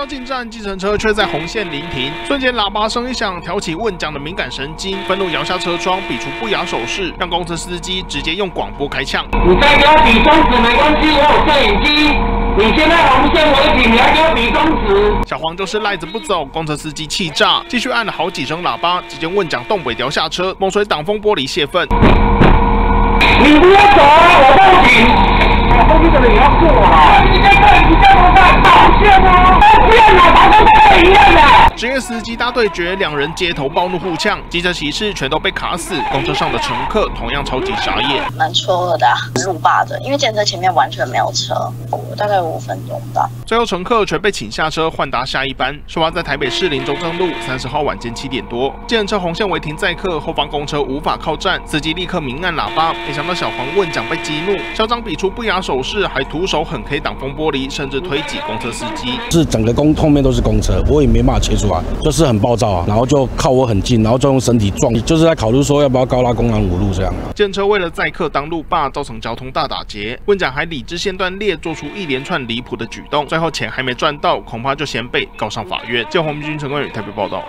要进站，计程车却在红线临停，瞬间喇叭声一响，挑起问讲的敏感神经，愤怒摇下车窗，比出不雅手势，让公车司机直接用广播开枪。你再给我比中指没关系，我有摄影机。你现在红线违停，你还给我比中指？小黄就是赖着不走，公车司机气炸，继续按了好几声喇叭，直接问讲东北调下车，猛捶挡风玻璃泄愤。你不要走啊！我报警！我后面的人也要过啊！样司机大对决，两人街头暴怒互呛，机车骑士全都被卡死，公车上的乘客同样超级傻眼。蛮错愕的，路霸的，因为电车前面完全没有车，大概五分钟吧。最后乘客全被请下车换搭下一班。说话在台北市林中正路三十号晚间七点多，电车红线违停载客，后方公车无法靠站，司机立刻明按喇叭，没想到小黄问讲被激怒，嚣张比出不雅手势，还徒手狠 K 挡风玻璃，甚至推挤公车司机。是整个公后面都是公车，我也没办法切出。就是很暴躁啊，然后就靠我很近，然后就用身体撞，就是在考虑说要不要高拉公安五路这样啊。建车为了载客当路霸，造成交通大打劫。问讲还理智线断裂，做出一连串离谱的举动，最后钱还没赚到，恐怕就先被告上法院。见黄明君、陈冠宇特别报道。